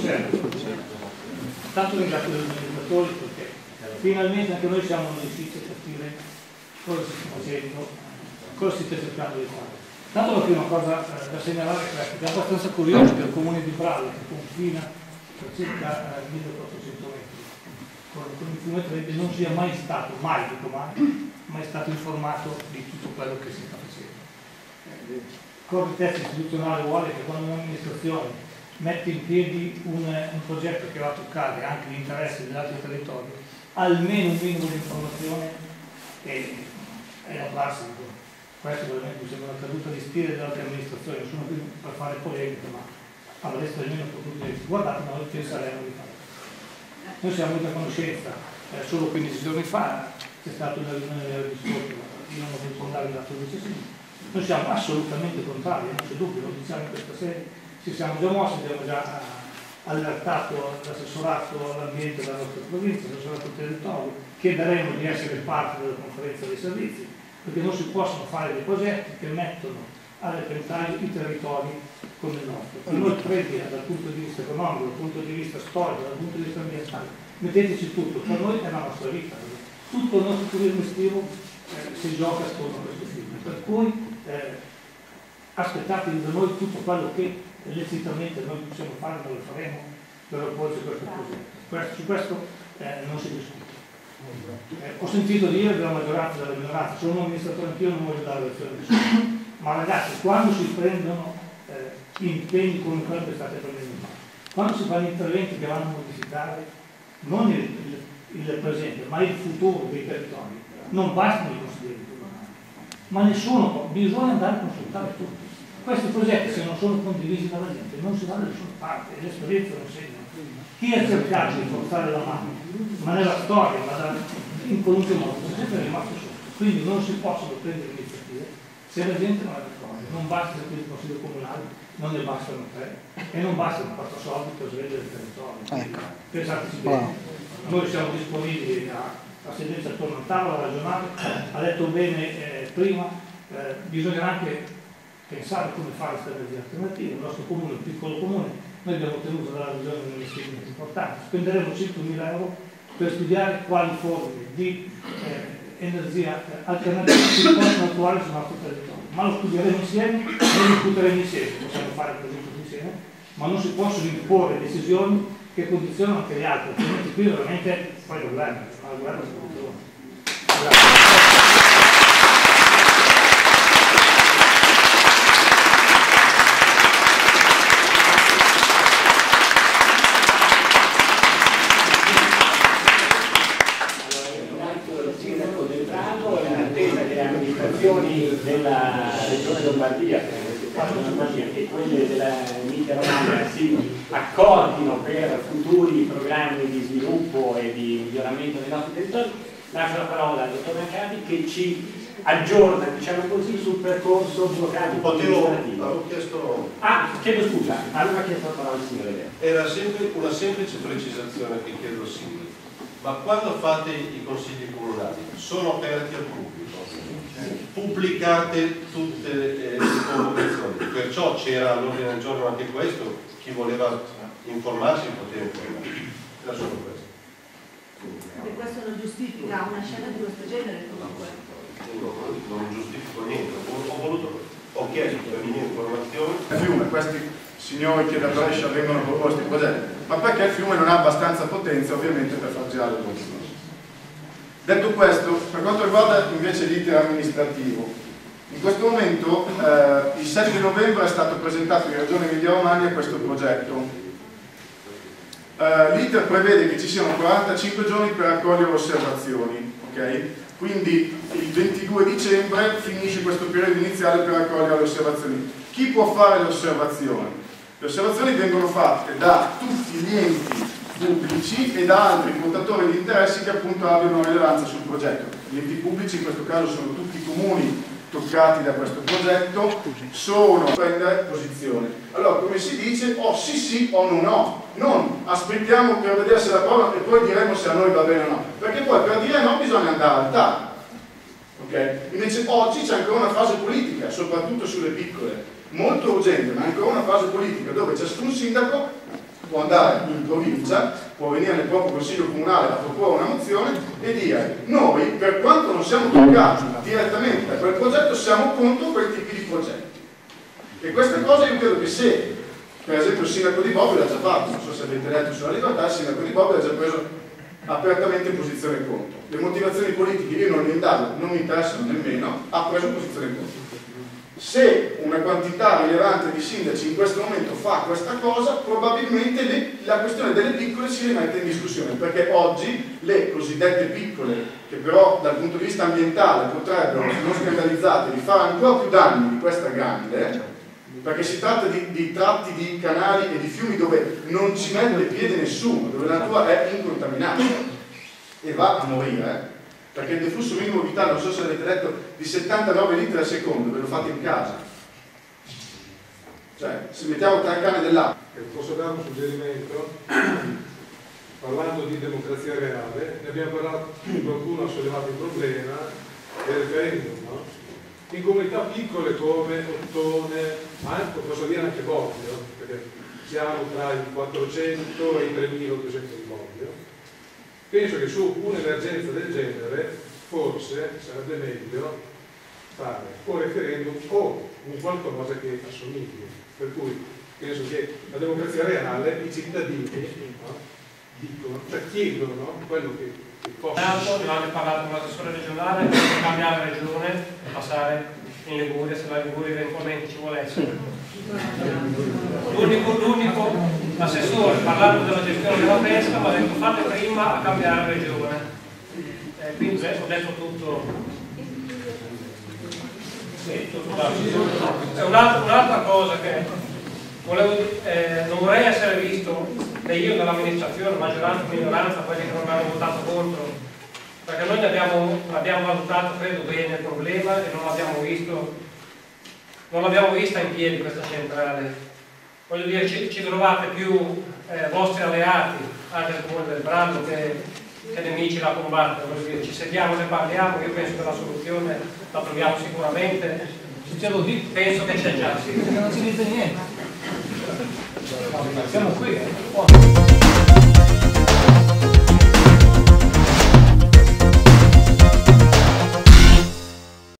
serve. Tanto ringrazio gli organizzatori perché finalmente anche noi siamo riusciti a capire cosa si sta facendo, cosa si sta cercando di fare. Tanto la prima cosa eh, da segnalare è che è abbastanza curioso che il comune di Bralle, che confina per circa eh, 1400 metri con, con il fiume Trebe, non sia mai stato, mai dico mai, mai stato informato di tutto quello che si sta facendo. Eh, correttezza istituzionale vuole che quando un'amministrazione mette in piedi un, un, progetto che va a toccare anche gli interessi dell'altro territorio, almeno un minimo di informazione è, è la prassi. Questo veramente mi sembra una caduta di stile delle altre amministrazioni, non sono qui per fare polemica, ma avreste almeno potuto dire guardate, ma noi penseremo di fare. Noi siamo venuti a conoscenza eh, solo 15 giorni fa, c'è stata una riunione di scorso, io non ho potuto andare da sinistra. Noi siamo assolutamente contrari, non c'è dubbio, lo diciamo in questa sede, ci siamo già mossi, abbiamo già eh, allertato l'assessorato all'ambiente della nostra provincia, l'assessorato al territorio, chiederemo di essere parte della conferenza dei servizi, perché non si possono fare dei progetti che mettono a repentaglio i territori come il nostro. Per noi prendi dal punto di vista economico, dal punto di vista storico, dal punto di vista ambientale, metteteci tutto, per noi è la nostra vita. Tutto il nostro turismo estivo eh, si gioca attorno a questo film. Per cui eh, aspettatevi da noi tutto quello che lecitamente noi possiamo fare, noi lo faremo per opporci a questo progetto. Questo, su questo eh, non si discute. Eh, ho sentito dire della maggioranza e della minoranza, sono un amministratore anch'io, non voglio dare lezione a nessuno, ma ragazzi, quando si prendono eh, impegni come quello che state prendendo quando si fanno interventi che vanno a modificare non il, il, il presente, ma il futuro dei territori, non bastano i consiglieri ma nessuno, bisogna andare a consultare tutti. Questi progetti se non sono condivisi dalla gente non si va da nessuna parte, l'esperienza lo segna. Chi ha cercato di forzare la mano, ma nella storia, ma da, in qualunque modo, è sempre rimasto sotto. Quindi non si possono prendere iniziative se la gente non è d'accordo. Non basta che il Consiglio Comunale, non ne bastano tre e non bastano quattro soldi per svendere il territorio. Ecco. Pensateci bene. Noi siamo disponibili a a sedersi attorno al tavolo ragionare, ha detto bene eh, prima, eh, bisogna anche pensare come fare queste energie alternative, il nostro comune è un piccolo comune, noi abbiamo ottenuto dalla regione un investimento importante, spenderemo 100.000 euro per studiare quali forme di eh, energia alternativa si possono attuare sul nostro territorio, ma lo studieremo insieme lo discuteremo insieme, possiamo fare per esempio insieme, ma non si possono imporre decisioni che condizionano anche gli altri, altrimenti qui veramente poi lo governo, ma il governo si controlla. della Romagna si accordino per futuri programmi di sviluppo e di miglioramento dei nostri territori, lascio la parola al dottor Mercati che ci aggiorna, diciamo così, sul percorso burocratico Potevo, avevo chiesto... Ah, chiedo scusa, aveva chiesto la parola al signore Era sempre una semplice precisazione che chiedo al sindaco. Ma quando fate i consigli comunali sono aperti al pubblico? pubblicate tutte eh, le convocazioni, perciò c'era all'ordine del giorno anche questo, chi voleva informarsi poteva informarsi. Era solo questo. E questo non giustifica una scena di questo genere comunque? Non giustifico niente, ho, voluto, ho chiesto per mie informazioni. Il fiume, questi signori che da Brescia vengono proposti in progetto, ma perché il fiume non ha abbastanza potenza ovviamente per far girare il consiglio. Detto questo, per quanto riguarda invece l'iter amministrativo, in questo momento eh, il 7 novembre è stato presentato in Regione Emilia Romagna questo progetto. Eh, l'iter prevede che ci siano 45 giorni per raccogliere osservazioni, okay? Quindi il 22 dicembre finisce questo periodo iniziale per raccogliere le osservazioni. Chi può fare le osservazioni? Le osservazioni vengono fatte da tutti gli enti pubblici e da altri portatori di interessi che appunto abbiano rilevanza sul progetto. Gli enti pubblici in questo caso sono tutti i comuni toccati da questo progetto, sono a prendere posizione. Allora come si dice o sì sì o no no, non aspettiamo per vedere se la prova e poi diremo se a noi va bene o no, perché poi per dire no bisogna andare al TAR. Okay? Invece oggi c'è ancora una fase politica, soprattutto sulle piccole, molto urgente, ma ancora una fase politica dove ciascun sindaco può andare in provincia, può venire nel proprio consiglio comunale a proporre una mozione e dire noi per quanto non siamo toccati direttamente da quel progetto siamo contro quel tipo di progetti. E queste cose io credo che se per esempio il sindaco di Bobbio l'ha già fatto, non so se avete letto sulla libertà, il sindaco di Bobbio ha già preso apertamente posizione contro. Le motivazioni politiche io non le indago, non mi interessano nemmeno, ha preso posizione contro. Se una quantità rilevante di sindaci in questo momento fa questa cosa, probabilmente le, la questione delle piccole si rimette in discussione, perché oggi le cosiddette piccole, che però dal punto di vista ambientale potrebbero, non scandalizzate, di fare ancora più danni di questa grande, perché si tratta di, di, tratti di canali e di fiumi dove non ci mette piede nessuno, dove la natura è incontaminata e va a morire, eh? Perché il deflusso minimo vitale, non so se avete letto, di 79 litri al secondo, ve lo fate in casa. Cioè, se mettiamo tre cane dell'acqua. Posso dare un suggerimento? Parlando di democrazia reale, ne abbiamo parlato, qualcuno ha sollevato il problema del referendum, no? in comunità piccole come Ottone, ma anche, posso dire anche Bobbio, perché siamo tra i 400 e i 3200 di Bobbio, penso che su un'emergenza del genere forse sarebbe meglio fare o referendum o un qualcosa che assomigli. Per cui penso che la democrazia reale i cittadini no, dicono, cioè chiedono no, quello che Tanto, ne avete parlato con l'assessore regionale, per cambiare regione e passare in Liguria, se la Liguria eventualmente ci vuole essere. L'unico, l'unico assessore, parlando della gestione della pesca, mi ha detto fate prima a cambiare regione. Eh, quindi ho detto tutto. Sì, un'altra, cosa che volevo, eh, non vorrei essere visto e io nell'amministrazione, maggioranza e minoranza, quelli che non hanno votato contro, perché noi abbiamo, abbiamo valutato, credo, bene il problema e non l'abbiamo visto, non l'abbiamo vista in piedi questa centrale. Voglio dire, ci, ci trovate più eh, vostri alleati, anche il comune del Brando, che, che nemici la combattono. Voglio dire, ci sediamo e ne parliamo, io penso che la soluzione la troviamo sicuramente. Se ce lo dite, penso che c'è già. Sì, perché non si dice niente. Siamo qui, eh.